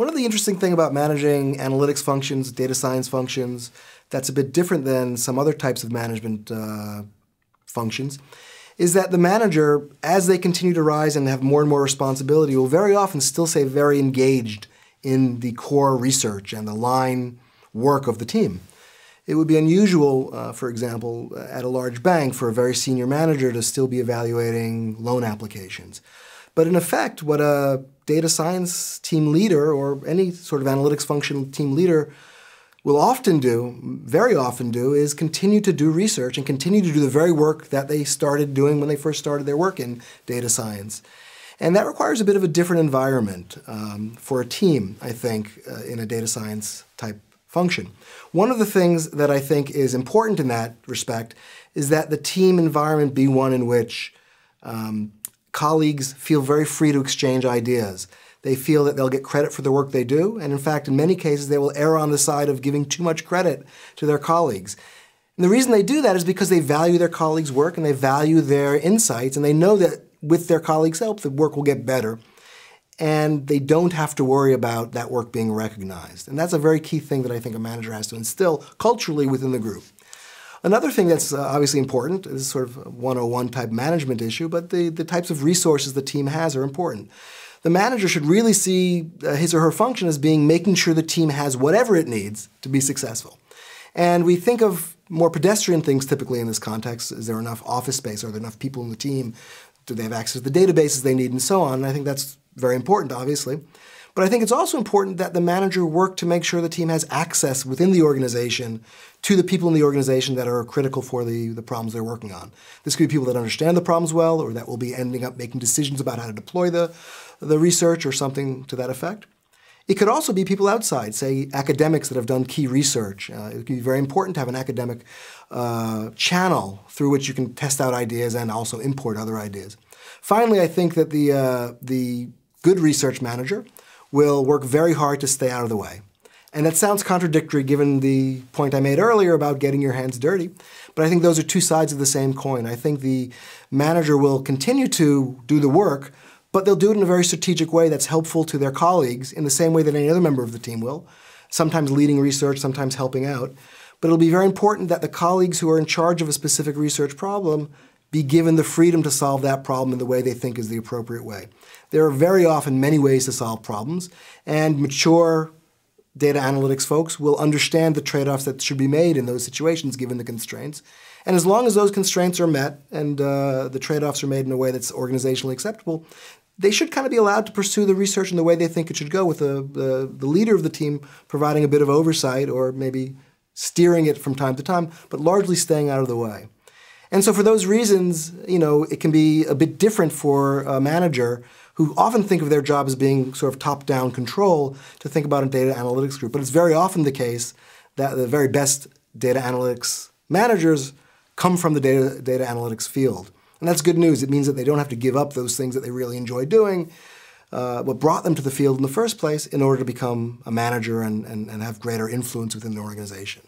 One of the interesting thing about managing analytics functions, data science functions, that's a bit different than some other types of management uh, functions, is that the manager, as they continue to rise and have more and more responsibility, will very often still stay very engaged in the core research and the line work of the team. It would be unusual, uh, for example, at a large bank for a very senior manager to still be evaluating loan applications. But in effect, what a data science team leader or any sort of analytics function team leader will often do, very often do, is continue to do research and continue to do the very work that they started doing when they first started their work in data science. And that requires a bit of a different environment um, for a team, I think, uh, in a data science type function. One of the things that I think is important in that respect is that the team environment be one in which um, colleagues feel very free to exchange ideas. They feel that they'll get credit for the work they do, and in fact, in many cases, they will err on the side of giving too much credit to their colleagues. And the reason they do that is because they value their colleagues' work and they value their insights, and they know that with their colleagues' help, the work will get better. And they don't have to worry about that work being recognized. And that's a very key thing that I think a manager has to instill culturally within the group. Another thing that's uh, obviously important is sort of a 101 type management issue, but the, the types of resources the team has are important. The manager should really see uh, his or her function as being making sure the team has whatever it needs to be successful. And we think of more pedestrian things typically in this context. Is there enough office space? Are there enough people in the team? Do they have access to the databases they need and so on? And I think that's very important, obviously. But I think it's also important that the manager work to make sure the team has access within the organization to the people in the organization that are critical for the, the problems they're working on. This could be people that understand the problems well or that will be ending up making decisions about how to deploy the, the research or something to that effect. It could also be people outside, say academics that have done key research. Uh, it can be very important to have an academic uh, channel through which you can test out ideas and also import other ideas. Finally, I think that the, uh, the good research manager will work very hard to stay out of the way. And that sounds contradictory given the point I made earlier about getting your hands dirty. But I think those are two sides of the same coin. I think the manager will continue to do the work, but they'll do it in a very strategic way that's helpful to their colleagues in the same way that any other member of the team will, sometimes leading research, sometimes helping out. But it'll be very important that the colleagues who are in charge of a specific research problem be given the freedom to solve that problem in the way they think is the appropriate way. There are very often many ways to solve problems, and mature data analytics folks will understand the trade offs that should be made in those situations given the constraints. And as long as those constraints are met and uh, the trade offs are made in a way that's organizationally acceptable, they should kind of be allowed to pursue the research in the way they think it should go, with the, the, the leader of the team providing a bit of oversight or maybe steering it from time to time, but largely staying out of the way. And so for those reasons, you know, it can be a bit different for a manager who often think of their job as being sort of top-down control to think about a data analytics group. But it's very often the case that the very best data analytics managers come from the data, data analytics field. And that's good news. It means that they don't have to give up those things that they really enjoy doing, uh, what brought them to the field in the first place, in order to become a manager and, and, and have greater influence within the organization.